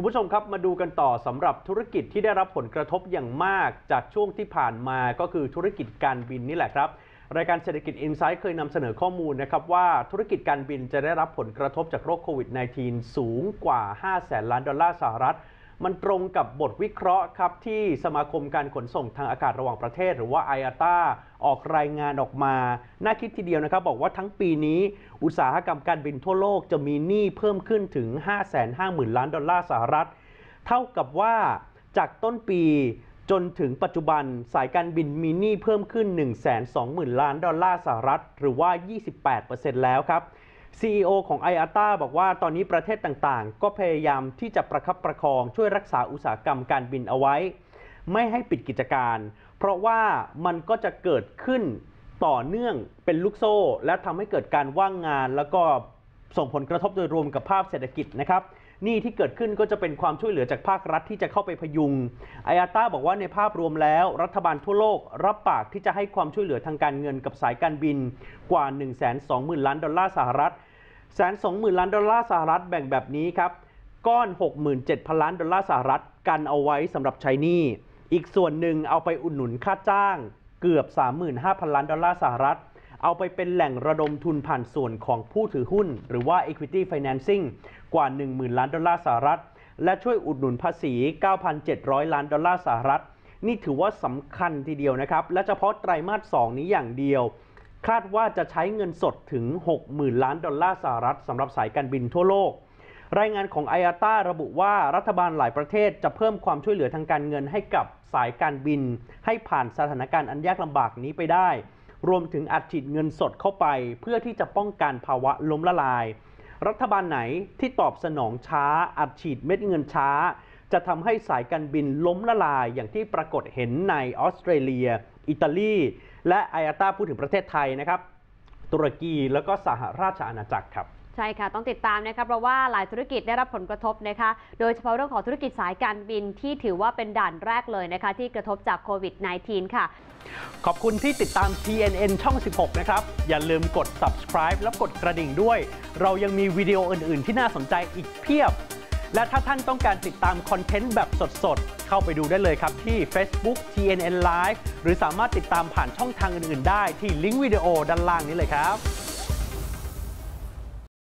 คุณผู้ชมครับมาดูกันต่อสำหรับธุรกิจที่ได้รับผลกระทบอย่างมากจากช่วงที่ผ่านมาก็คือธุรกิจการบินนี่แหละครับรายการเศรษฐกิจอินไซต์เคยนำเสนอข้อมูลนะครับว่าธุรกิจการบินจะได้รับผลกระทบจากโรคโควิด -19 สูงกว่า5แสนล้านดอลลาร์สหรัฐ มันตรงกับบทวิเคราะห์ครับที่สมาคมการขนส่งทางอากาศระหว่างประเทศ หรือว่า IATA ออกรายงานออกมา น่าคิดทีเดียวนะครับ บอกว่าทั้งปีนี้ อุตสาหกรรมการบินทั่วโลกจะมีหนี้เพิ่มขึ้นถึง 550,000 ล้านดอลลาร์สหรัฐ เท่ากับว่าจากต้นปีจนถึงปัจจุบันสายการบินมีหนี้เพิ่มขึ้น 120,000 ล้านดอลลาร์สหรัฐ หรือว่า 28%แล้วครับ CEO ของ IATA บอกว่าตอนนี้ประเทศต่างๆ ก็พยายามที่จะประคับประคองช่วยรักษาอุตสาหกรรมการบินเอาไว้ ไม่ให้ปิดกิจการ เพราะว่ามันก็จะเกิดขึ้นต่อเนื่องเป็นลูกโซ่ และทำให้เกิดการว่างงาน แล้วก็ส่งผลกระทบโดยรวมกับภาพเศรษฐกิจนะครับนี่ที่เกิดขึ้นก็จะเป็นความช่วยเหลือจากภาครัฐที่จะเข้าไปพยุง IATA บอกว่าในภาพรวมแล้ว รัฐบาลทั่วโลก รับปากที่จะให้ความช่วยเหลือทางการเงินกับสายการบินกว่า 1 2 0 0 0 0 ล้านดอลลาร์สหรัฐ แสนสองหมื่นล้านดอลลาร์สหรัฐแบ่งแบบนี้ครับ ก้อน 67,000 ล้านดอลลาร์สหรัฐกันเอาไว้สำหรับใช้หนี้ อีกส่วนหนึ่งเอาไปอุดหนุนค่าจ้าง เกือบ 35,000 ล้านดอลลาร์สหรัฐ เอาไปเป็นแหล่งระดมทุนผ่านส่วนของผู้ถือหุ้น หรือว่า equity financing กว่า 10,000 ล้านดอลลาร์สหรัฐ และช่วยอุดหนุนภาษี 9,700 ล้านดอลลาร์สหรัฐ นี่ถือว่าสำคัญทีเดียวนะครับ และเฉพาะไตรมาส 2 นี้อย่างเดียว คาดว่าจะใช้เงินสดถึง 60,000 ล้านดอลลาร์สหรัฐสำหรับสายการบินทั่วโลก รายงานของ i อ t a ระบุว่ารัฐบาลหลายประเทศจะเพิ่มความช่วยเหลือทางการเงินให้กับสายการบิน ให้ผ่านสถานการณ์อันยากลำบากนี้ไปได้ รวมถึงอัดฉีดเงินสดเข้าไป เพื่อที่จะป้องกันภาวะล้มละลาย รัฐบาลไหนที่ตอบสนองช้า อัดฉีดเม็ดเงินช้า จะทำให้สายการบินล้มละลายอย่างที่ปรากฏเห็นในออสเตรเลีย อิตาลี และไออาตาพูดถึงประเทศไทยนะครับ ตุรกีแล้วก็สหราชอาณาจักรครับใช่ค่ะ ต้องติดตามนะคะเพราะว่าหลายธุรกิจได้รับผลกระทบนะคะ โดยเฉพาะเรื่องของธุรกิจสายการบินที่ถือว่าเป็นด่านแรกเลยนะคะ ที่กระทบจากโควิด -19 ค่ะ ขอบคุณที่ติดตาม TNN ช่อง 16 นะครับ อย่าลืมกด subscribe แล้วกดกระดิ่งด้วย เรายังมีวิดีโออื่น ๆ ที่น่าสนใจอีกเพียบ และถ้าท่านต้องการติดตามคอนเทนต์แบบสดๆ เข้าไปดูได้เลยครับที่ Facebook TNN Live หรือสามารถติดตามผ่านช่องทางอื่นๆ ได้ที่ลิงก์วิดีโอด้านล่างนี้เลยครับ